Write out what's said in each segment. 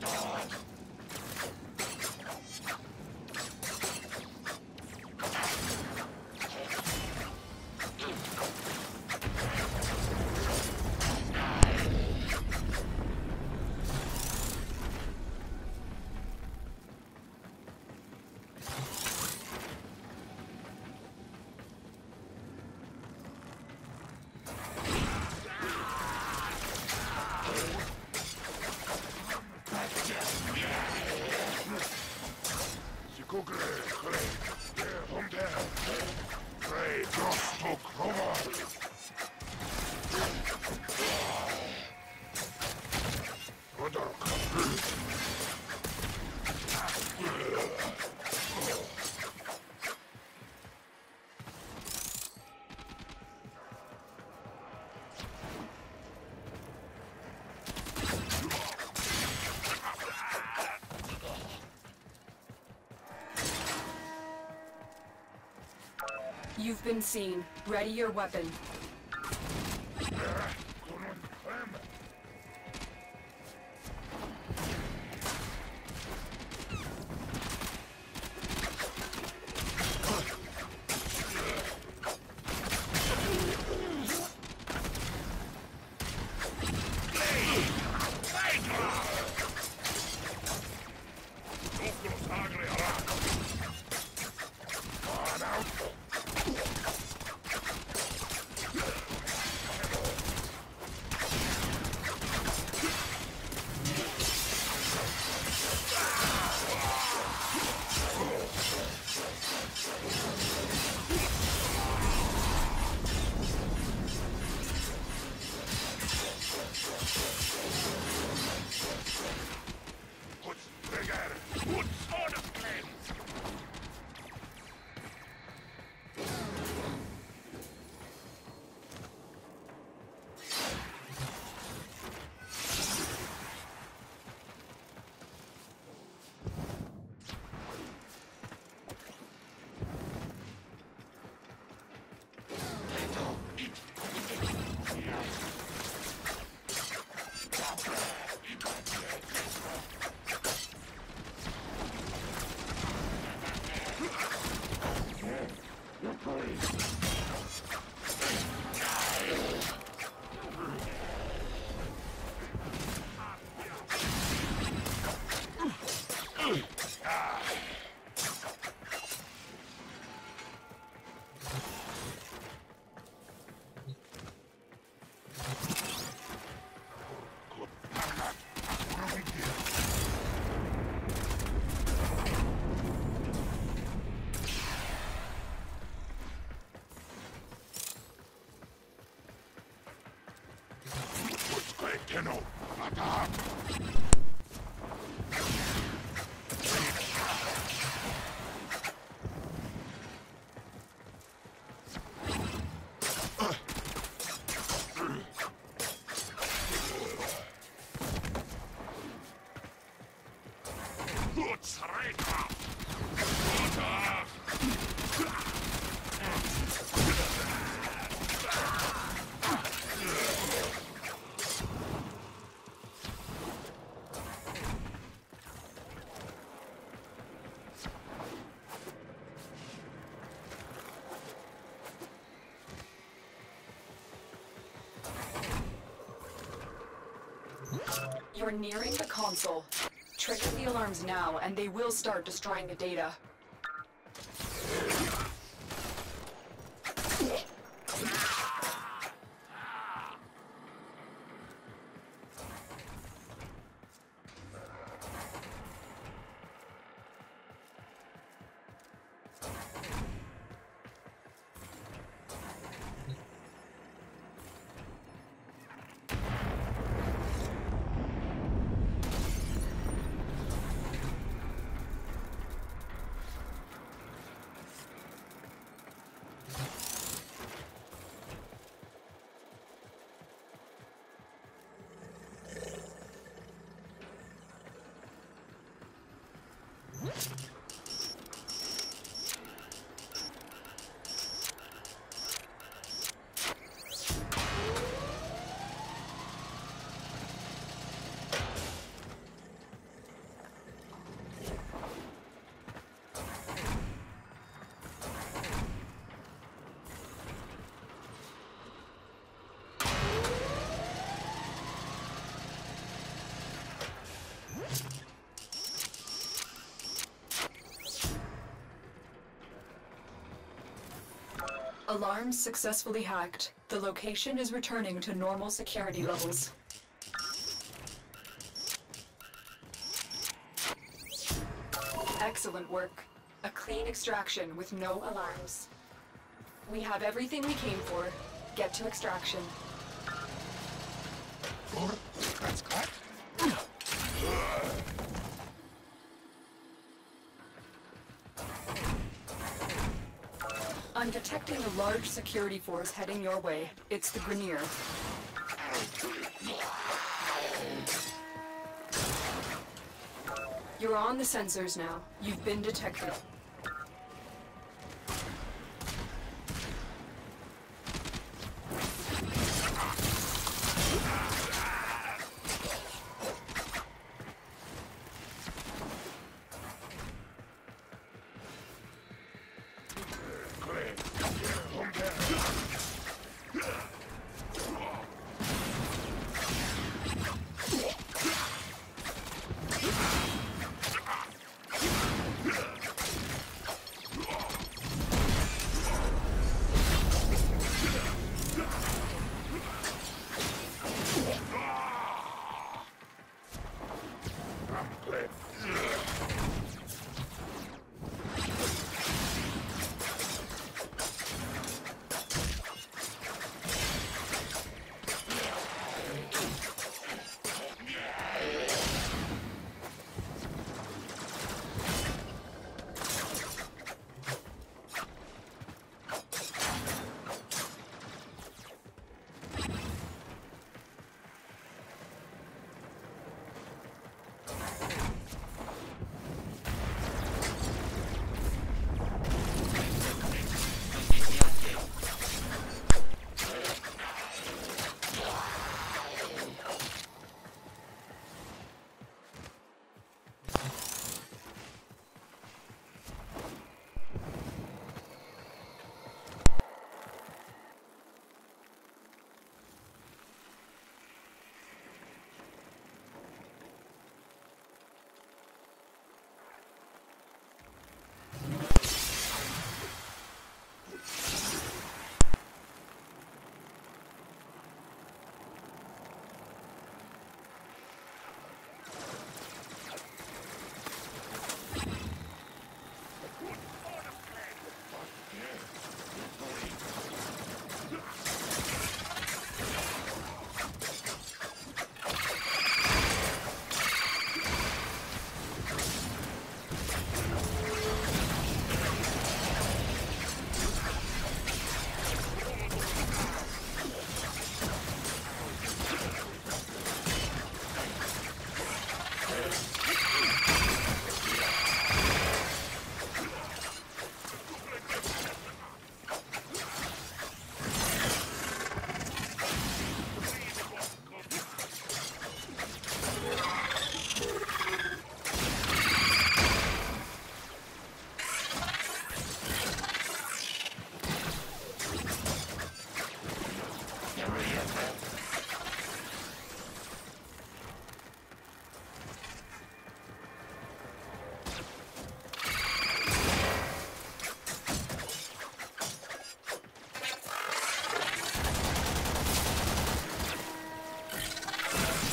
dog. You've been seen. Ready your weapon. You're nearing the console. Trigger the alarms now, and they will start destroying the data. Alarms successfully hacked. The location is returning to normal security levels. Excellent work. A clean extraction with no alarms. We have everything we came for. Get to extraction. That's. Large security force heading your way. It's the Grineer. You're on the sensors now. You've been detected.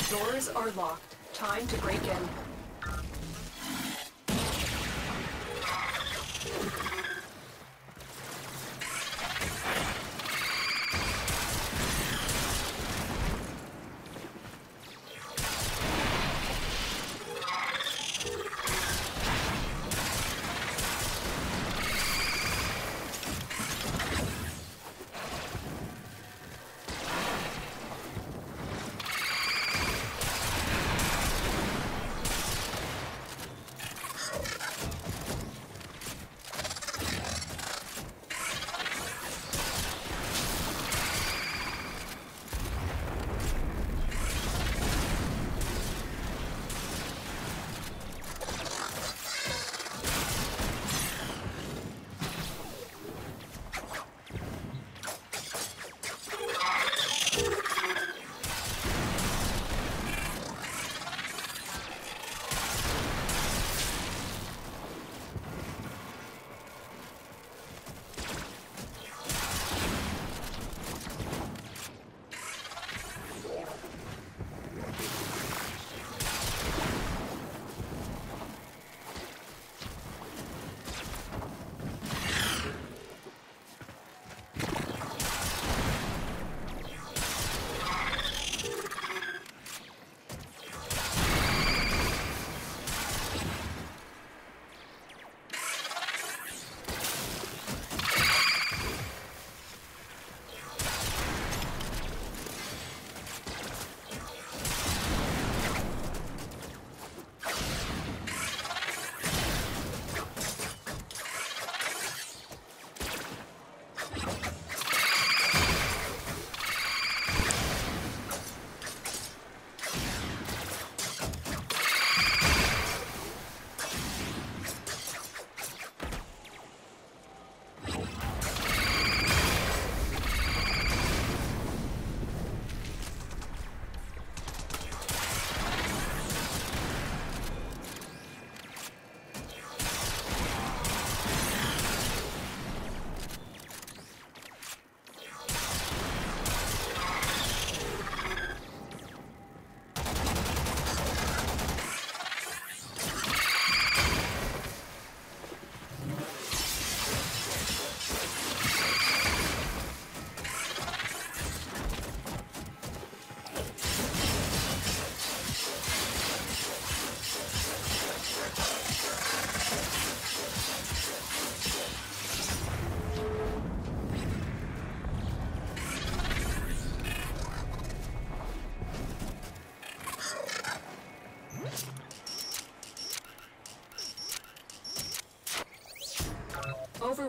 Doors are locked. Time to break in.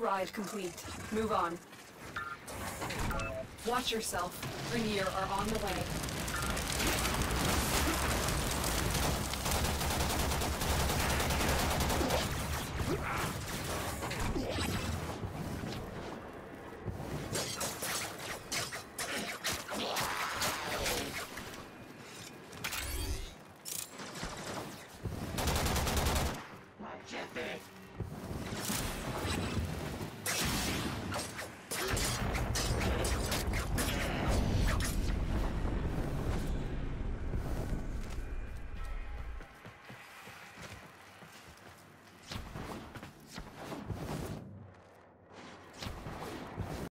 Override complete. Move on. Watch yourself. Grineer are on the way.